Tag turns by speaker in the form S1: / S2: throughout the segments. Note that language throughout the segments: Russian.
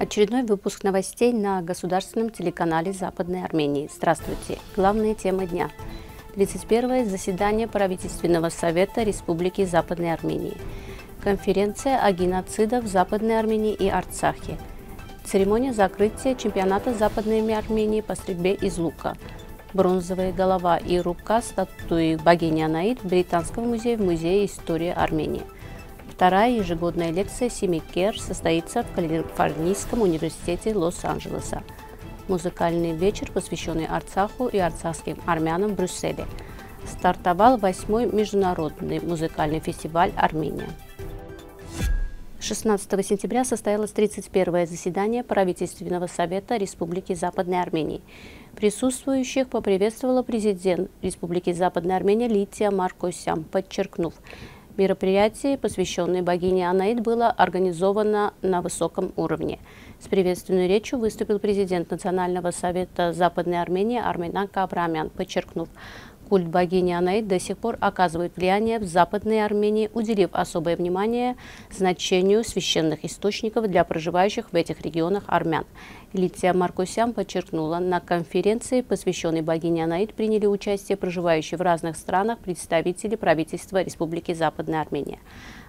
S1: Очередной выпуск новостей на государственном телеканале Западной Армении. Здравствуйте. Главные темы дня. 31 заседание правительственного совета Республики Западной Армении. Конференция о геноцидах в Западной Армении и Арцахе. Церемония закрытия чемпионата Западной Армении по стрельбе из лука. Бронзовая голова и рука статуи богини Анаид в Британском музее в Музее истории Армении – Вторая ежегодная лекция «Семи Кер» состоится в Калифорнийском университете Лос-Анджелеса. Музыкальный вечер, посвященный Арцаху и арцахским армянам в Брюсселе. Стартовал восьмой международный музыкальный фестиваль «Армения». 16 сентября состоялось 31-е заседание правительственного совета Республики Западной Армении. Присутствующих поприветствовала президент Республики Западной Армении Лития Маркосян, подчеркнув, Мероприятие, посвященное богине Анаид, было организовано на высоком уровне. С приветственной речью выступил президент Национального совета Западной Армении Арменан Кабрамян, подчеркнув, Культ богини Анаид до сих пор оказывает влияние в Западной Армении, уделив особое внимание значению священных источников для проживающих в этих регионах армян. Лития Маркосян подчеркнула, на конференции, посвященной богине Анаид, приняли участие проживающие в разных странах представители правительства Республики Западная Армения.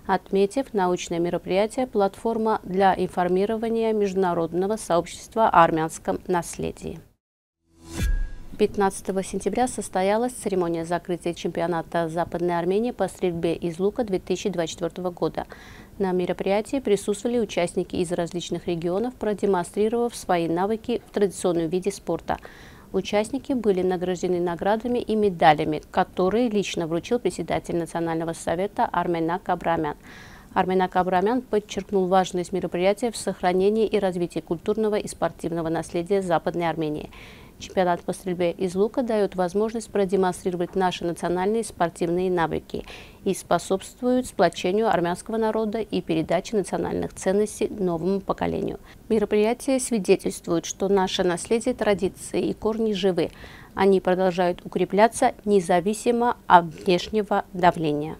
S1: Отметив научное мероприятие «Платформа для информирования международного сообщества о армянском наследии». 15 сентября состоялась церемония закрытия чемпионата Западной Армении по стрельбе из лука 2024 года. На мероприятии присутствовали участники из различных регионов, продемонстрировав свои навыки в традиционном виде спорта. Участники были награждены наградами и медалями, которые лично вручил председатель Национального совета Армена Кабрамян. Арменак Абрамян подчеркнул важность мероприятия в сохранении и развитии культурного и спортивного наследия Западной Армении. Чемпионат по стрельбе из лука дает возможность продемонстрировать наши национальные спортивные навыки и способствует сплочению армянского народа и передаче национальных ценностей новому поколению. Мероприятие свидетельствует, что наше наследие, традиции и корни живы. Они продолжают укрепляться независимо от внешнего давления.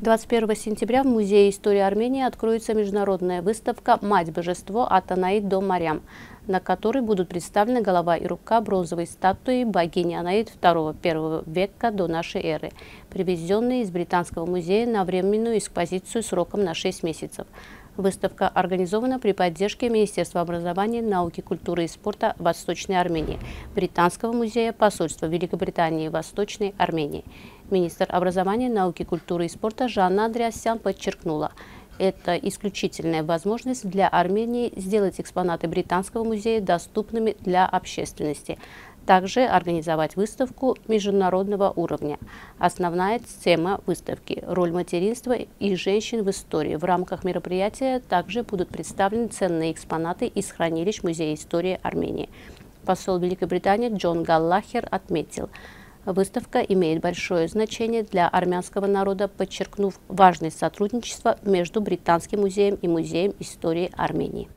S1: 21 сентября в Музее истории Армении откроется международная выставка «Мать-божество от Анаид до Марям», на которой будут представлены голова и рука бронзовой статуи богини Анаид II-1 века до нашей эры, привезенные из Британского музея на временную экспозицию сроком на 6 месяцев. Выставка организована при поддержке Министерства образования, науки, культуры и спорта Восточной Армении, Британского музея посольства Великобритании Восточной Армении. Министр образования, науки, культуры и спорта Жанна Андреасян подчеркнула, это исключительная возможность для Армении сделать экспонаты Британского музея доступными для общественности, также организовать выставку международного уровня. Основная тема выставки – роль материнства и женщин в истории. В рамках мероприятия также будут представлены ценные экспонаты из хранилищ Музея истории Армении. Посол Великобритании Джон Галлахер отметил – Выставка имеет большое значение для армянского народа, подчеркнув важность сотрудничества между Британским музеем и Музеем истории Армении.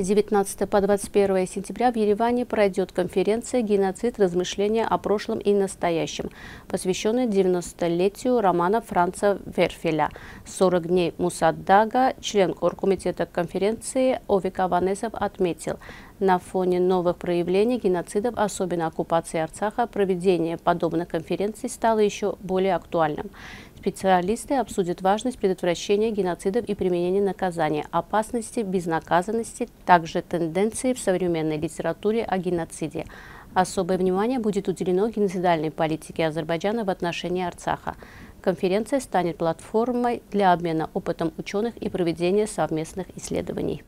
S1: С 19 по 21 сентября в Ереване пройдет конференция «Геноцид. Размышления о прошлом и настоящем», посвященная 90-летию романа Франца Верфеля «40 дней Мусаддага». Член оргкомитета конференции Овик Аванесов отметил, на фоне новых проявлений геноцидов, особенно оккупации Арцаха, проведение подобных конференций стало еще более актуальным. Специалисты обсудят важность предотвращения геноцидов и применения наказания, опасности безнаказанности, также тенденции в современной литературе о геноциде. Особое внимание будет уделено геноцидальной политике Азербайджана в отношении Арцаха. Конференция станет платформой для обмена опытом ученых и проведения совместных исследований.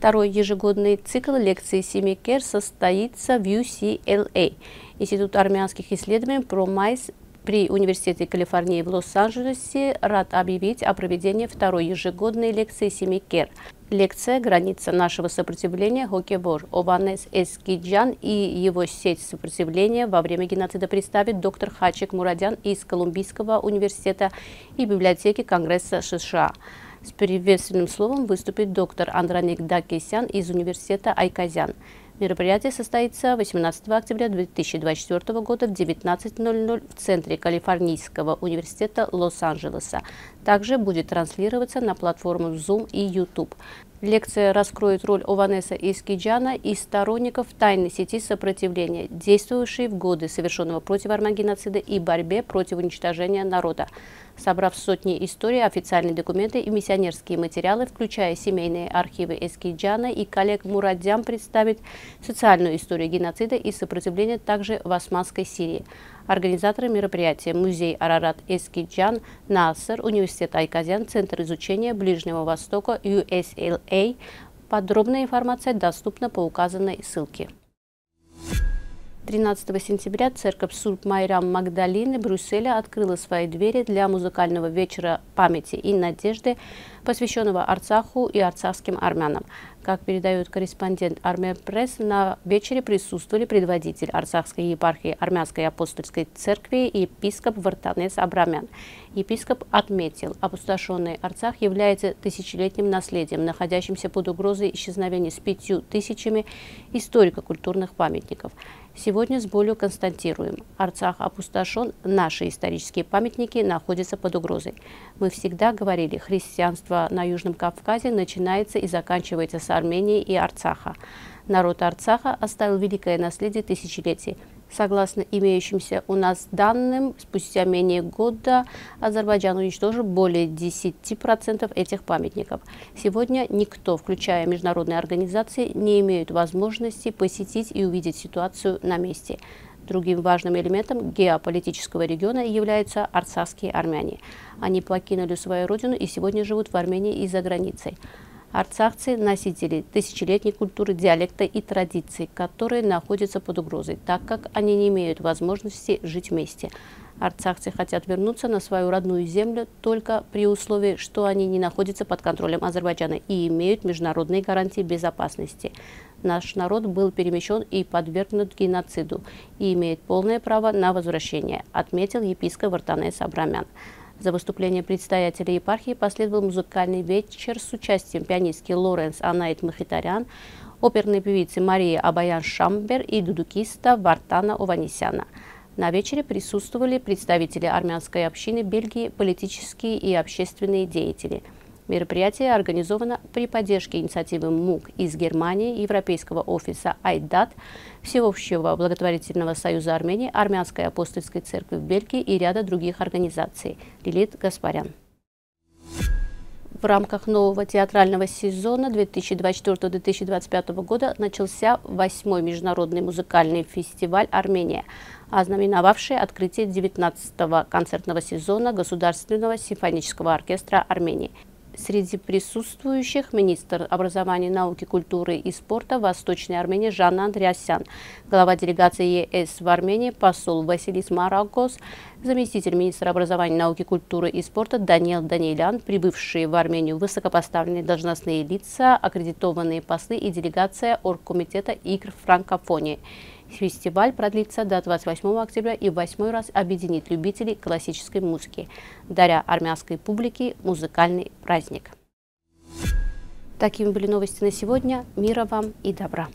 S1: Второй ежегодный цикл лекций Семи Кер состоится в UCLA. Институт армянских исследований ProMICE при Университете Калифорнии в Лос-Анджелесе рад объявить о проведении второй ежегодной лекции «Семи Кер». Лекция «Граница нашего сопротивления. Хокебор» Ованес Эскиджан и его сеть сопротивления во время геноцида представит доктор Хачик Мурадян из Колумбийского университета и библиотеки Конгресса США. С приветственным словом выступит доктор Андраник Дакисян из университета Айказян. Мероприятие состоится 18 октября 2024 года в 19.00 в центре Калифорнийского университета Лос-Анджелеса. Также будет транслироваться на платформу Zoom и YouTube. Лекция раскроет роль Ованеса Искиджана и сторонников тайной сети сопротивления, действовавшей в годы совершенного против армагеноцида и борьбе против уничтожения народа. Собрав сотни историй, официальные документы и миссионерские материалы, включая семейные архивы Эскиджана и коллег Мурадзям, представит социальную историю геноцида и сопротивления также в Османской Сирии. Организаторы мероприятия – Музей Арарат Эскиджан, НАСР, Университет Айказян, Центр изучения Ближнего Востока, USLA. Подробная информация доступна по указанной ссылке. 13 сентября церковь Сурб Майрам Магдалины Брюсселя открыла свои двери для музыкального вечера памяти и надежды, посвященного Арцаху и арцахским армянам. Как передает корреспондент Армия Пресс, на вечере присутствовали предводитель Арцахской епархии Армянской апостольской церкви и епископ Вартанес Абрамян. Епископ отметил, опустошенный Арцах является тысячелетним наследием, находящимся под угрозой исчезновения с пятью тысячами историко-культурных памятников. Сегодня с болью констатируем, Арцах опустошен, наши исторические памятники находятся под угрозой. Мы всегда говорили, христианство на Южном Кавказе начинается и заканчивается с Армении и Арцаха. Народ Арцаха оставил великое наследие тысячелетий. Согласно имеющимся у нас данным, спустя менее года Азербайджан уничтожил более 10% этих памятников. Сегодня никто, включая международные организации, не имеет возможности посетить и увидеть ситуацию на месте. Другим важным элементом геополитического региона являются арцахские армяне. Они покинули свою родину и сегодня живут в Армении и за границей. Арцахцы – носители тысячелетней культуры, диалекта и традиций, которые находятся под угрозой, так как они не имеют возможности жить вместе. Арцахцы хотят вернуться на свою родную землю только при условии, что они не находятся под контролем Азербайджана и имеют международные гарантии безопасности. Наш народ был перемещен и подвергнут геноциду и имеет полное право на возвращение, отметил епископ Вартанес Абрамян. За выступление предстоятеля епархии последовал музыкальный вечер с участием пианистки Лоренс Анаит Махитарян, оперной певицы Марии Абаян Шамбер и дудукиста Вартана Ованисяна. На вечере присутствовали представители армянской общины Бельгии, политические и общественные деятели – Мероприятие организовано при поддержке инициативы МУК из Германии, Европейского офиса Айдат, Всеобщего благотворительного союза Армении, Армянской апостольской церкви в Бельгии и ряда других организаций. Лилит Гаспарян. В рамках нового театрального сезона 2024-2025 года начался восьмой международный музыкальный фестиваль «Армения», ознаменовавший открытие 19-го концертного сезона Государственного симфонического оркестра Армении. Среди присутствующих министр образования, науки, культуры и спорта Восточной Армении Жанна Андреасян, глава делегации ЕС в Армении посол Василис Марагос, заместитель министра образования, науки, культуры и спорта Даниэл Даниэлян, прибывшие в Армению высокопоставленные должностные лица, аккредитованные послы и делегация Оргкомитета игр франкофонии. Фестиваль продлится до 28 октября и в восьмой раз объединит любителей классической музыки, даря армянской публике музыкальный праздник. Такими были новости на сегодня. Мира вам и добра!